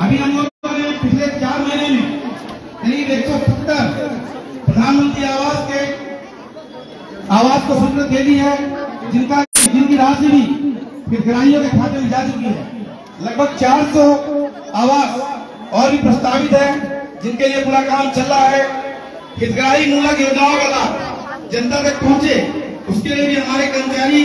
अभी हम लोगों ने पिछले चार महीने में करीब एक सौ सत्तर प्रधानमंत्री आवास के आवास को स्वीकृत दे दी है, जिनका जिनकी राशि भी हितग्राहियों के खाते में जा चुकी है। लगभग 400 आवास और भी प्रस्तावित है, जिनके लिए पूरा काम चल रहा है। हितग्राही मूलक योजनाओं का लाभ जनता तक पहुँचे, उसके लिए भी हमारे कर्मचारी